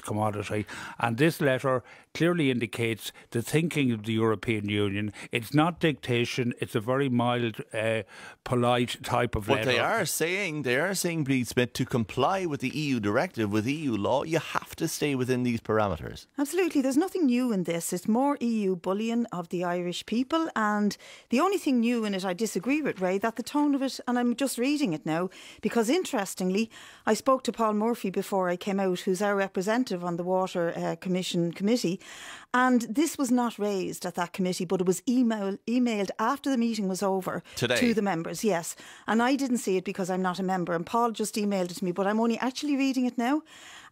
commodity. And this letter clearly indicates the thinking of the European Union. It's not dictation, it's a very mild, uh, polite type of but letter. But they are saying, they are saying, Bríd Smith, to comply with the EU directive, with EU law, you have to stay within these parameters. Absolutely. There's nothing new in this. It's more EU bullying of the Irish people. And the only thing new in it, I disagree with Ray, that the tone of it, and I'm just reading it now, because interestingly, I spoke to Paul Murphy before I came out, who's our representative representative on the Water uh, Commission committee, and this was not raised at that committee, but it was email, emailed after the meeting was over Today. to the members. Yes, and I didn't see it because I'm not a member, and Paul just emailed it to me, but I'm only actually reading it now.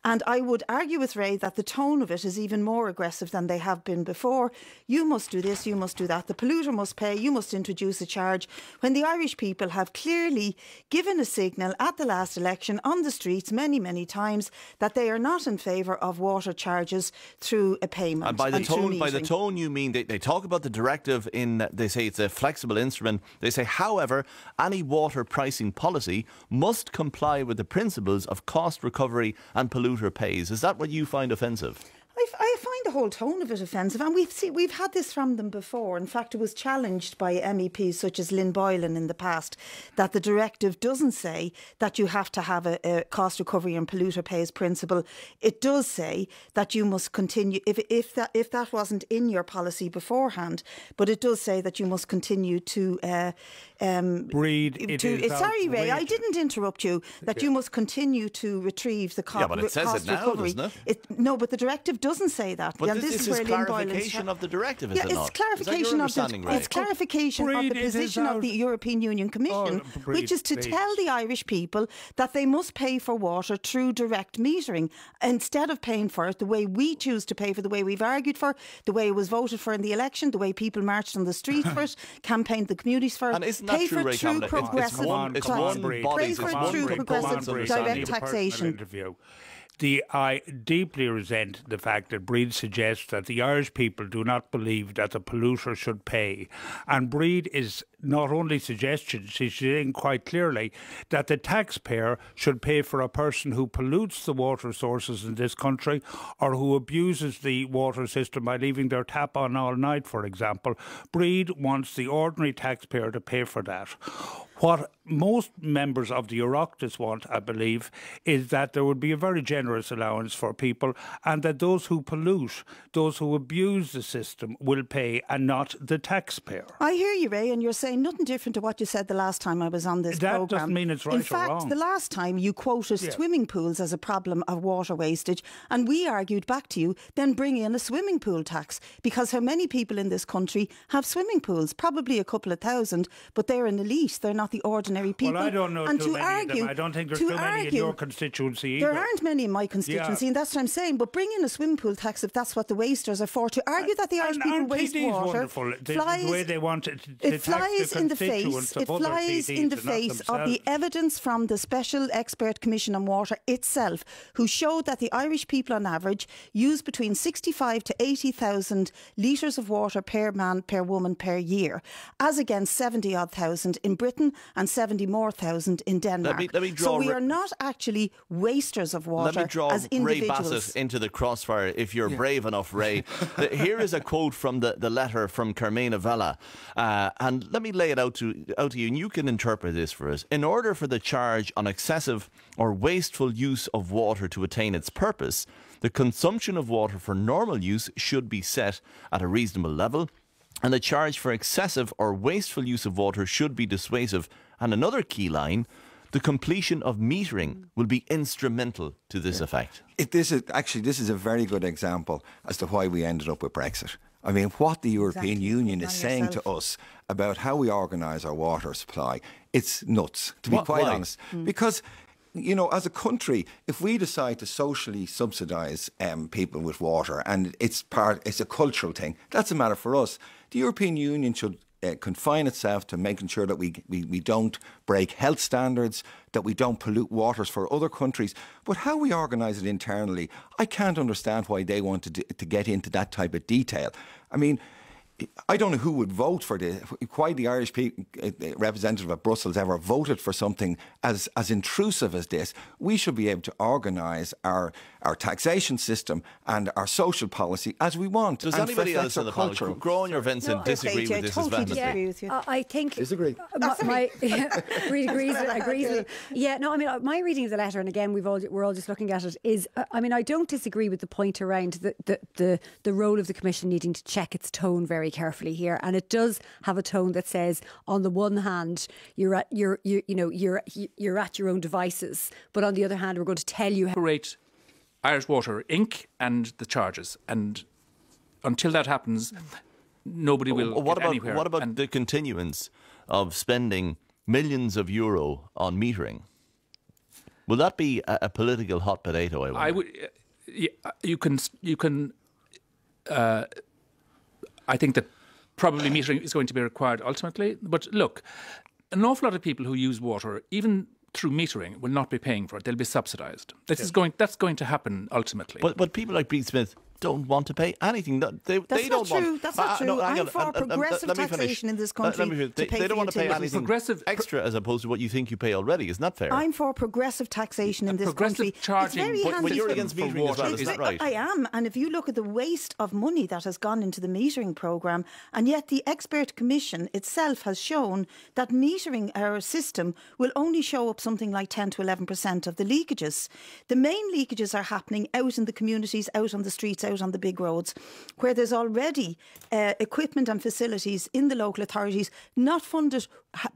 And I would argue with Ray that the tone of it is even more aggressive than they have been before. You must do this, you must do that. The polluter must pay, you must introduce a charge. When the Irish people have clearly given a signal at the last election on the streets many, many times that they are not in favour of water charges through a payment. And by the tone, by the tone, you mean they, they talk about the directive in they say it's a flexible instrument. They say, however, any water pricing policy must comply with the principles of cost recovery and pollution polluter pays. Is that what you find offensive? I, find the whole tone of it offensive, and we've see, we've had this from them before. In fact, it was challenged by MEPs such as Lynn Boylan in the past that the directive doesn't say that you have to have a, a cost recovery and polluter pays principle. It does say that you must continue if if that if that wasn't in your policy beforehand, but it does say that you must continue to uh, um, Bríd. To, sorry, Ray, I didn't interrupt you. That okay. you must continue to retrieve the co- yeah, but it says cost it now, recovery. Doesn't it? it? No, but the directive doesn't say that. But yeah, this, this, this is, is where clarification of the directive, is yeah, it it's not? clarification of the right? it's clarification Bríd, of the position of the European Union Commission, oh, Bríd, which is to please. tell the Irish people that they must pay for water through direct metering instead of paying for it the way we choose to pay for, the way we've argued for, the way it was voted for in the election, the way people marched on the streets for it, campaigned the communities for it. Pay true, for true progressive It's it's one body, pay for true progressive direct taxation. The, I deeply resent the fact that Bríd suggests that the Irish people do not believe that the polluter should pay. And Bríd is not only suggesting, she's saying quite clearly that the taxpayer should pay for a person who pollutes the water sources in this country or who abuses the water system by leaving their tap on all night, for example. Bríd wants the ordinary taxpayer to pay for that. What most members of the Oireachtas want, I believe, is that there would be a very generous allowance for people and that those who pollute, those who abuse the system, will pay and not the taxpayer. I hear you, Ray, and you're saying nothing different to what you said the last time I was on this that programme. That doesn't mean it's right In fact, the last time you quoted yeah. swimming pools as a problem of water wastage, and we argued back to you, then bring in a swimming pool tax because how many people in this country have swimming pools? Probably a couple of thousand, but they're an elite. They're not the ordinary people. Well, I don't know and too to many argue, of them. I don't think there's too too many argue, in your constituency either. There aren't many in my constituency, yeah. and that's what I'm saying. But bring in a swimming pool tax if that's what the wasters are for. To argue that the Irish people waste water wonderful. The, flies, the way they want it, it flies the in the face. It flies in the face of the evidence from the Special Expert Commission on Water itself, who showed that the Irish people, on average, use between 65 to 80,000 litres of water per man per woman per year, as against 70 odd thousand in Britain and 70 more thousand in Denmark. Let me, let me so we are not actually wasters of water. Let me draw as Ray Bassett into the crossfire if you're yeah. brave enough, Ray. Here is a quote from the, the letter from Karmenu Vella, uh, and let me lay it out to out to you, and you can interpret this for us. In order for the charge on excessive or wasteful use of water to attain its purpose, the consumption of water for normal use should be set at a reasonable level and the charge for excessive or wasteful use of water should be dissuasive. And another key line the completion of metering will be instrumental to this yeah. effect. It, this is actually this is a very good example as to why we ended up with Brexit. I mean, what the European exactly. Union is saying yourself. to us about how we organise our water supply, it's nuts, to be what, quite why? honest. Mm. Because you know, as a country, if we decide to socially subsidise um, people with water, and it's part, it's a cultural thing, that's a matter for us. The European Union should uh, confine itself to making sure that we, we, we don't break health standards, that we don't pollute waters for other countries. But how we organise it internally, I can't understand why they want to, to get into that type of detail. I mean, I don't know who would vote for this. Why the Irish uh, representative of Brussels ever voted for something as, as intrusive as this? We should be able to organise our our taxation system and our social policy as we want. Does anybody else in the culture Grow your Vincent no, disagree with this totally disagree with you. Uh, I think disagree. Uh, my, my agrees, agrees. Yeah, no, I mean my reading of the letter, and again we've all we're all just looking at it. Is uh, I mean I don't disagree with the point around the, the the the role of the commission needing to check its tone very carefully here, and it does have a tone that says on the one hand you're at you're you, you know you're you're at your own devices, but on the other hand we're going to tell you. How Irish Water Inc. and the charges. And until that happens, nobody will what about, anywhere. What about and the continuance of spending millions of euro on metering? Will that be a, a political hot potato? I, I would. Uh, you can. You can. Uh, I think that probably metering is going to be required ultimately. But look, an awful lot of people who use water, even through metering will not be paying for it. They'll be subsidised. This yeah. is going. That's going to happen ultimately. But but people like Bríd Smith don't want to pay anything. They, That's they don't true. Want, That's not uh, true. No, I'm for uh, progressive taxation in this country. they, they don't want to pay anything progressive, extra as opposed to what you think you pay already. Isn't that fair? I'm for progressive taxation in this progressive country. Charging, it's very but, but you're against metering as well, is that right? I am. And if you look at the waste of money that has gone into the metering programme, and yet the expert commission itself has shown that metering our system will only show up something like 10 to 11% of the leakages. The main leakages are happening out in the communities, out on the streets, out on the big roads where there's already uh, equipment and facilities in the local authorities not funded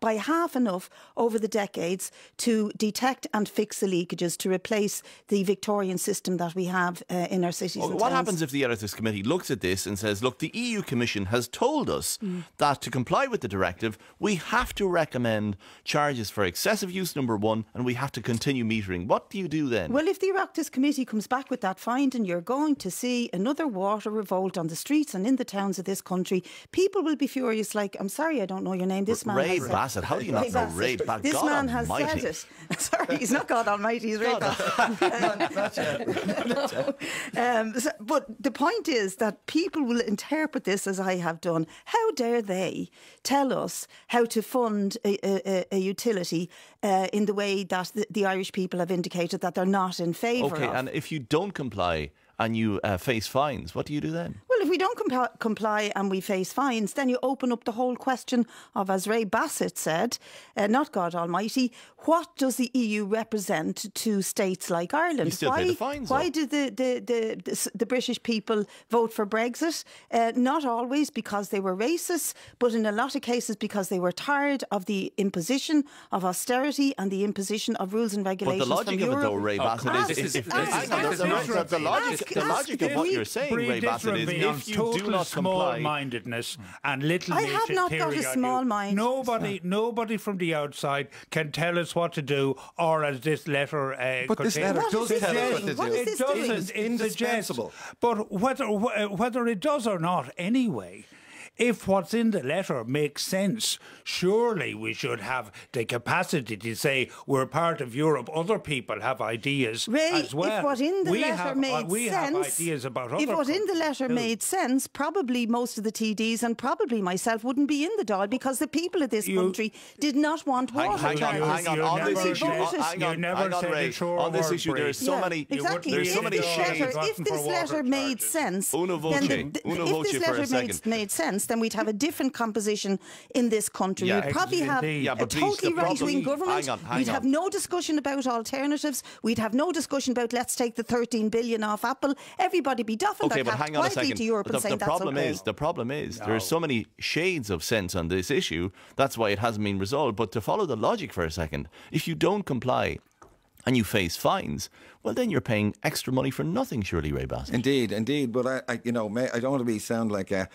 by half enough over the decades to detect and fix the leakages to replace the Victorian system that we have uh, in our cities. Well, what towns. happens if the Oireachtas Committee looks at this and says, look, the EU Commission has told us mm. that to comply with the directive, we have to recommend charges for excessive use, number one, and we have to continue metering. What do you do then? Well, if the Oireachtas Committee comes back with that finding, you're going to see another water revolt on the streets and in the towns of this country. People will be furious, like, I'm sorry, I don't know your name. This man Ray Bassett. How do you not know Ray Bassett? This God man almighty. has said it. Sorry, he's not God Almighty. He's Ray Bassett. um, so, but the point is that people will interpret this as I have done. How dare they tell us how to fund a, a, a utility uh, in the way that the, the, Irish people have indicated that they're not in favour okay, of? Okay, and if you don't comply and you uh, face fines, what do you do then? Well, if we don't comp- comply and we face fines, then you open up the whole question of, as Ray Bassett said, uh, not God Almighty, what does the EU represent to states like Ireland? You still why pay the fines, why did the, the, the, the, the British people vote for Brexit? Uh, not always because they were racist, but in a lot of cases because they were tired of the imposition of austerity and the imposition of rules and regulations. But the logic of it, though, Ray Bassett, is, the logic, the logic of what you're saying, Ray Bassett, is if you do not comply, small-mindedness and little. I have not got a small mind. Nobody, nobody from the outside can tell us what to do, or as this letter. Uh, but this letter does tell us what to do. It doesn't. It's indispensable. But whether whether it does or not, anyway if what's in the letter makes sense, surely we should have the capacity to say we're part of Europe. Other people have ideas Ray, as well. If what in the we letter have, made uh, we sense, have ideas about if what in the letter too. made sense, probably most of the TDs and probably myself wouldn't be in the Dáil because the people of this you, country did not want hang, water. Hang on, hang on. On this issue, hang on, hang on, Ray. On this issue, there are so yeah, many, exactly. there's so many shades. If this letter made sense, Una voce, then the, Una if this letter made, made sense, then we'd have a different composition in this country. Yeah, We'd probably have yeah, a totally right wing government. Hang on, hang We'd on. have no discussion about alternatives. We'd have no discussion about let's take the 13 billion off Apple. Everybody be doffing okay, their but cap hang on a quietly second. to Europe the, and saying the that's problem okay. is the problem is No. there are so many shades of sense on this issue. That's why it hasn't been resolved. But to follow the logic for a second, if you don't comply and you face fines, well, then you're paying extra money for nothing, surely, Ray Bassett. Indeed, indeed. But I, I you know, may, I don't want to be sound like a.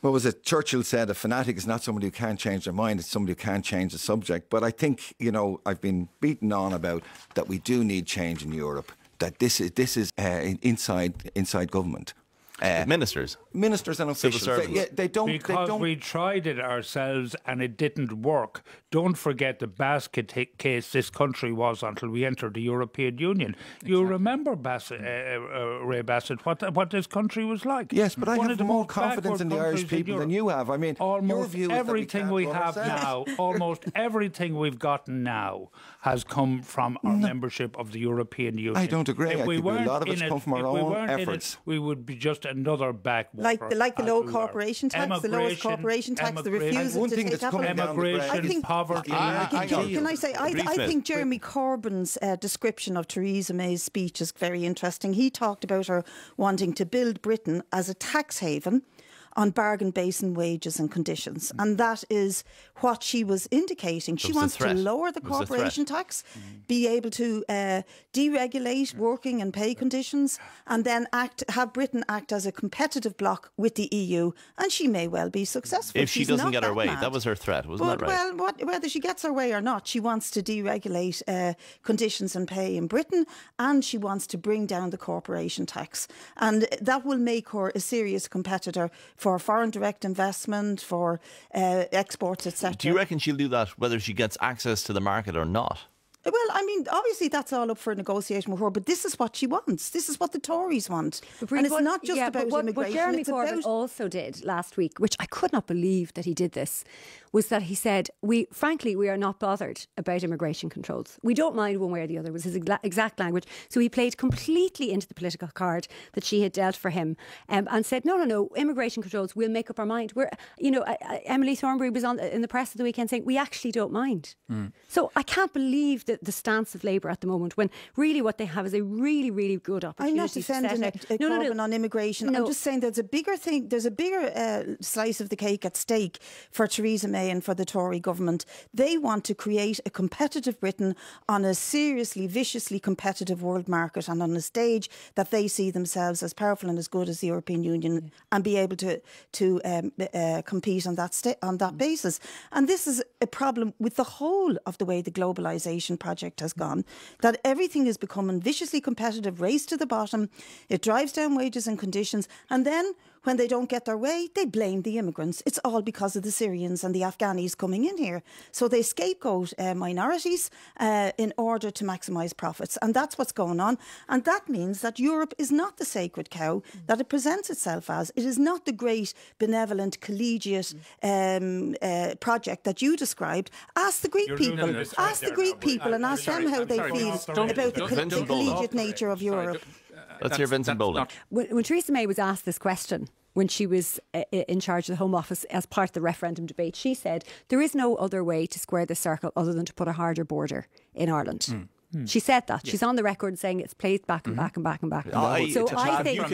What was it? Churchill said, "A fanatic is not somebody who can't change their mind; it's somebody who can't change the subject." But I think you know, I've been beaten on about that. We do need change in Europe. That this is this is uh, inside inside government. Uh, ministers. Ministers and officials. They, yeah, they, don't. Because they don't. we tried it ourselves and it didn't work. Don't forget the basket t- case this country was until we entered the European Union. Exactly. You remember Bassett, uh, uh, Ray Bassett, what what this country was like. Yes, but I have more confidence in the Irish people than you have. I mean, almost everything we, we have now, almost everything we've gotten now has come from our no. membership of the European Union. I don't agree. If I we weren't a lot of it's come from our own efforts. It, we would be just another backwater. Like the, like the low corporation tax, the lowest corporation tax, the refusal to take up immigration, poverty. I, I, can, can I say, I, I think Jeremy Corbyn's uh, description of Theresa May's speech is very interesting. He talked about her wanting to build Britain as a tax haven on bargain basing wages and conditions. Mm. And that is what she was indicating. She wants to lower the corporation tax, mm. be able to uh, deregulate working and pay conditions, and then act have Britain act as a competitive bloc with the EU. And she may well be successful. If she She's doesn't get her way, mad. that was her threat, wasn't but, that right? Well, what, whether she gets her way or not, she wants to deregulate uh, conditions and pay in Britain, and she wants to bring down the corporation tax. And that will make her a serious competitor for foreign direct investment, for uh, exports, etc. Do you reckon she'll do that whether she gets access to the market or not? Well, I mean, obviously that's all up for negotiation with her, but this is what she wants. This is what the Tories want. But and it's not just yeah, about what, immigration. What Jeremy Corbyn about... also did last week, which I could not believe that he did this, was that he said, "We, frankly, we are not bothered about immigration controls. We don't mind one way or the other." Was his exact language. So he played completely into the political card that she had dealt for him, um, and said, "No, no, no, immigration controls. We'll make up our mind." We're, you know, Emily Thornberry was on in the press of the weekend saying, "We actually don't mind." Mm. So I can't believe that the stance of Labour at the moment when really what they have is a really, really good opportunity. I'm not defending a, a no, no, no. on immigration. No. I'm just saying there's a bigger thing, there's a bigger uh, slice of the cake at stake for Theresa May and for the Tory government. They want to create a competitive Britain on a seriously, viciously competitive world market and on a stage that they see themselves as powerful and as good as the European Union yeah. and be able to to um, uh, compete on that on that mm. basis. And this is a problem with the whole of the way the globalisation project has gone, that everything is becoming viciously competitive, race to the bottom. It drives down wages and conditions. And then when they don't get their way, they blame the immigrants. It's all because of the Syrians and the Afghanis coming in here. So they scapegoat uh, minorities uh, in order to maximise profits. And that's what's going on. And that means that Europe is not the sacred cow that it presents itself as. It is not the great, benevolent, collegiate um, uh, project that you described. Ask the Greek You're people. Ask the Greek people and ask them how they feel about the collegiate nature of Europe. Let's hear Vincent Boland. When, when Theresa May was asked this question, when she was uh, in charge of the Home Office as part of the referendum debate, she said there is no other way to square the circle other than to put a harder border in Ireland. Mm. She said that. Yeah. She's on the record saying it's played back and mm-hmm. back and back and back. I, so I think.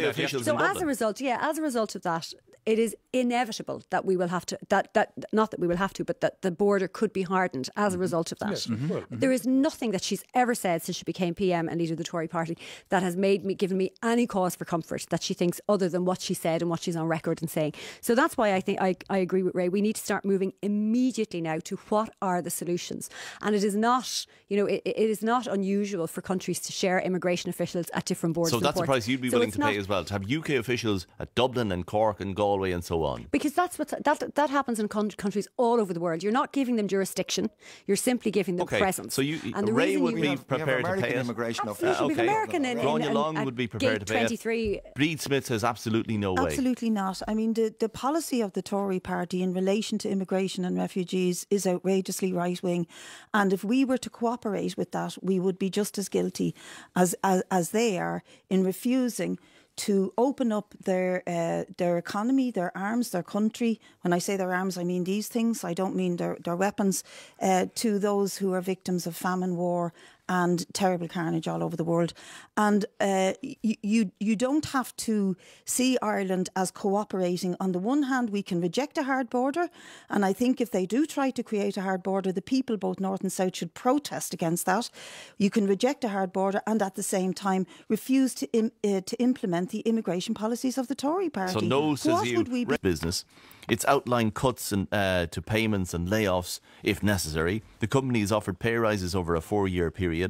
So as a result, yeah, as a result of that, it is inevitable that we will have to that that not that we will have to, but that the border could be hardened as a mm-hmm. result of that. Yes. Mm-hmm. mm-hmm. There is nothing that she's ever said since she became PM and leader of the Tory Party that has made me given me any cause for comfort that she thinks other than what she said and what she's on record and saying. So that's why I think I, I agree with Ray. We need to start moving immediately now to what are the solutions, and it is not you know it, it is not unusual for countries to share immigration officials at different borders. So that's a price you'd be so willing to pay as well to have UK officials at Dublin and Cork and Galway Galway and so on. Because that's what that that happens in countries all over the world. You're not giving them jurisdiction. You're simply giving them okay. presence. So you, and the Ray would be have, prepared to pay immigration it. Absolutely, uh, okay. American and, Gráinne Long would be prepared to pay 23. it. Bríd Smith says absolutely no way. Absolutely not. I mean, the the policy of the Tory Party in relation to immigration and refugees is outrageously right wing, and if we were to cooperate with that, we would be just as guilty as as, as they are in refusing to open up their uh, their economy, their arms, their country. When I say their arms, I mean these things. I don't mean their their weapons uh, to those who are victims of famine, war, and terrible carnage all over the world. And uh, you, you, you don't have to see Ireland as cooperating. On the one hand, we can reject a hard border, and I think if they do try to create a hard border, the people, both north and south, should protest against that. You can reject a hard border and at the same time refuse to Im- uh, to implement the immigration policies of the Tory party. So no, says you, would we be- business. It's outlined cuts in, uh, to payments and layoffs if necessary. The company has offered pay rises over a four year period,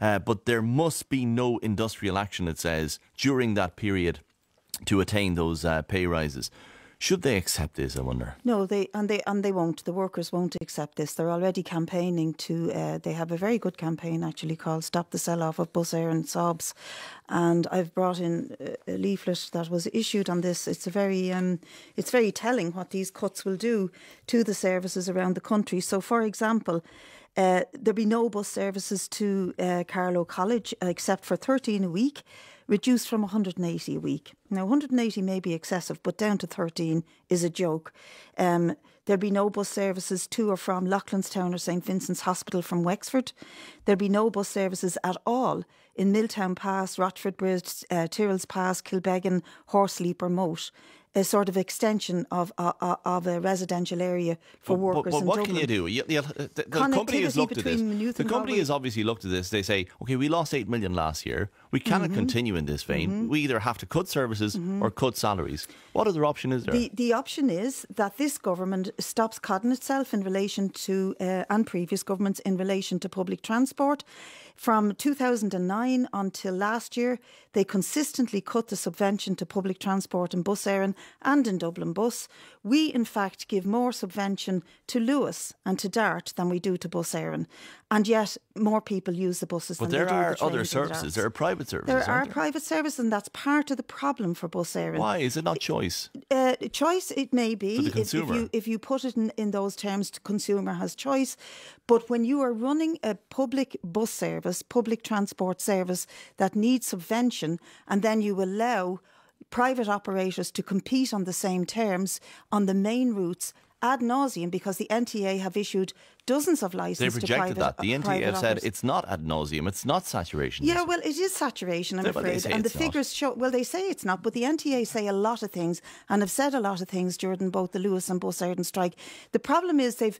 uh, but there must be no industrial action, it says, during that period. to attain those uh, pay rises. Should they accept this? I wonder. No, they and they and they won't. The workers won't accept this. They're already campaigning to. Uh, they have a very good campaign actually called "Stop the Sell Off of Bus Éireann Sobs," and I've brought in a leaflet that was issued on this. It's a very, um, it's very telling what these cuts will do to the services around the country. So, for example. Uh, there'll be no bus services to uh, Carlow College uh, except for 13 a week reduced from 180 a week. Now, 180 may be excessive, but down to 13 is a joke. Um, there'll be no bus services to or from Loughlinstown or St Vincent's Hospital from Wexford. There'll be no bus services at all in Milltown Pass, Rochfortbridge, uh, Tyrrell's Pass, Kilbeggan, Horseleap or Moate a sort of extension of uh, uh, of a residential area for but, workers. But, but what Dublin. can you do? You, you, the, the company has looked at this. The company has obviously looked at this. They say, okay, we lost eight million last year. We cannot mm-hmm. continue in this vein. Mm-hmm. We either have to cut services mm-hmm. or cut salaries. What other option is there? The, the option is that this government stops cutting itself in relation to, uh, and previous governments in relation to public transport. From 2009 until last year, they consistently cut the subvention to public transport in Bus Éireann and in Dublin Bus. We, in fact, give more subvention to Luas and to Dart than we do to Bus Éireann. And yet, more people use the buses but than there they do are other services. There are private services. There are there? private services, and that's part of the problem for Bus Éireann. Why is it not choice? Uh, choice, it may be. For the consumer. If, if, you, if you put it in, in those terms, the consumer has choice. But when you are running a public bus service, public transport service that needs subvention, and then you allow private operators to compete on the same terms on the main routes ad nauseum because the NTA have issued dozens of licenses. They've rejected that. The NTA have said it's not ad nauseum, it's not saturation. Yeah, well, it is saturation, I'm afraid. And the figures not. show, well, they say it's not, but the NTA say a lot of things and have said a lot of things during both the Luas and Bus Éireann strike. The problem is they've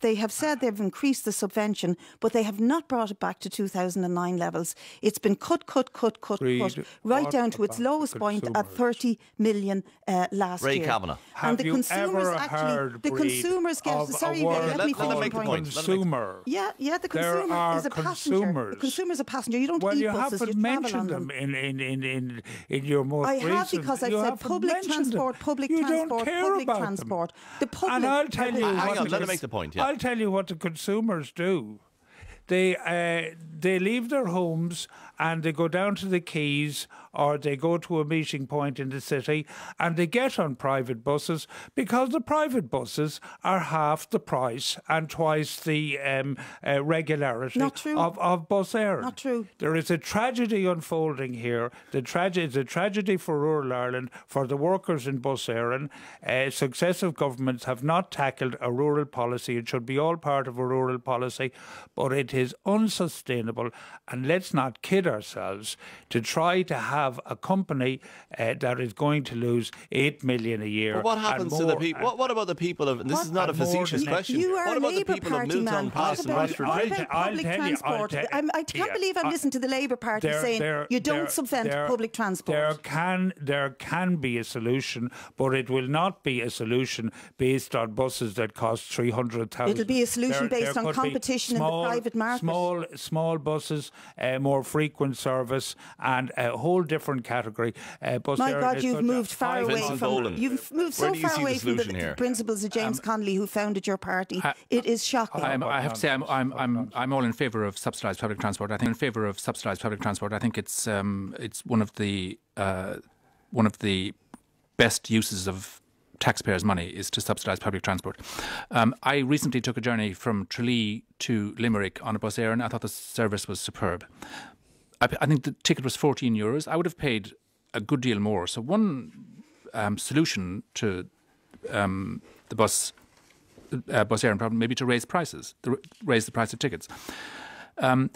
they have said they've increased the subvention, but they have not brought it back to 2009 levels. It's been cut, cut, cut, cut, Read cut, right down to its lowest point at 30 million uh, last Ray year. Kavanagh. Have and the you consumers ever actually, heard the consumers get. of a Sorry, word Ray, let me Let- let finish make the point. point. Let him make- Consumer. Yeah, yeah, the There consumer are is a passenger. consumers. The consumer's a passenger. You don't Well, eat you buses, haven't you travel on mentioned them. them in, in, in, in, in your most I have recent- because I've you said haven't public transport, them. public you transport, don't care public about transport. Them. The public. and I'll tell you, Hang what on, the let him make the point, yeah. I'll tell you what the consumers do. They uh, they leave their homes and they go down to the quays or they go to a meeting point in the city and they get on private buses because the private buses are half the price and twice the um, uh, regularity of of Bus Éireann. Not true. There is a tragedy unfolding here. The tragedy is a tragedy for rural Ireland, for the workers in Bus Éireann. Uh, successive governments have not tackled a rural policy. It should be all part of a rural policy, but it is unsustainable. And let's not kid ourselves to try to have a company uh, that is going to lose eight million a year. But what and happens to the people? What, what about the people of? And this What- is not a facetious question. You are what a about the Labour people Party of Milltown man. Pass What and about, Rochfort I'll what about I'll public tell you- I'll transport? tell- I'm, I can't yeah, believe I'm I- listening to the Labour Party There- saying there- you don't there- subvent there- public transport. There can there can be a solution, but it will not be a solution based on buses that cost three hundred thousand. It'll be a solution based on competition in the private market. Small small buses, uh, more frequent service, and a whole different category. Uh, bus My God, you've moved far high- away from Boland, you've moved so you far away the from the, here? principles of James Connolly, who founded your party. I- it is shocking. I'm, I have to say, I'm, I'm, I'm, I'm all in favour of subsidised public transport. I think in favour of subsidised public transport. I think it's, um, it's one of the, uh, one of the best uses of taxpayers' money is to subsidise public transport. Um, I recently took a journey from Tralee to Limerick on a Bus Éireann, and I thought the service was superb. I, I think the ticket was 14 euros. I would have paid a good deal more. So one um, solution to um, the bus uh, Bus Éireann problem maybe to raise prices, to raise the price of tickets. Um,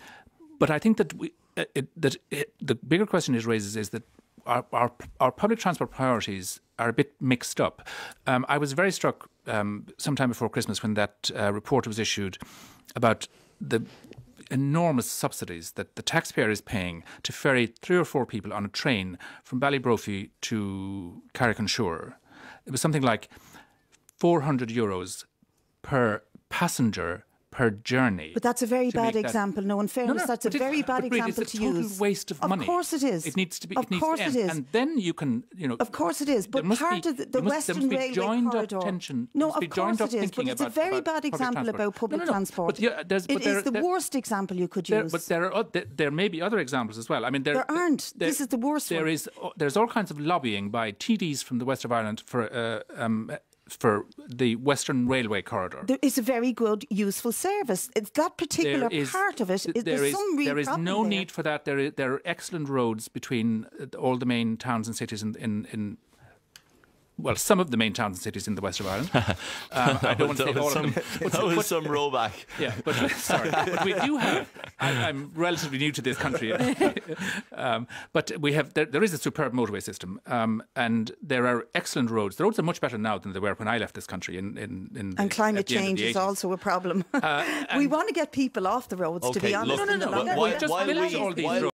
but I think that we, uh, it, that it, the bigger question it raises is that our, our, our public transport priorities are a bit mixed up. Um, I was very struck um, sometime before Christmas when that uh, report was issued about the enormous subsidies that the taxpayer is paying to ferry three or four people on a train from Ballybrophy to Carrick-on-Suir. It was something like 400 euros per passenger per journey. But that's a very bad that- example. No, in fairness, no, that's a very bad example it's a to total use. waste of, money. Of course it is. It needs to be. Of it course end. is. And then you can, you know. Of course it is, but part be- of the, the must- Western Railway joined corridor. Up tension. no, of be joined course up it is, but it's a very bad example about public no, no, no. transport. But yeah, there's, It is the worst example you could use. but there are there, may be other examples as well. I mean, there, aren't. This is the worst There oh, there's all kinds of lobbying by TDs from the west of Ireland for uh, um, for the Western Railway corridor. There is a very good, useful service. It's that particular is- part of it. Th- there there's is some real there is no there. need for that. There, is, there are excellent roads between all the main towns and cities in, in, in well, some of the main towns and cities in the west of Ireland. Um, I don't want to that say all was of them. But- that was but- some rollback. yeah, but sorry, but we do have. I, I'm relatively new to this country, um, but we have. There, there is a superb motorway system, um, and there are excellent roads. The roads are much better now than they were when I left this country. In in, in And climate the end of change is also a problem. we want to get people off the roads, to Okay, be honest. look, No, no, in the no, long but run. we'll while, just while build we, all these while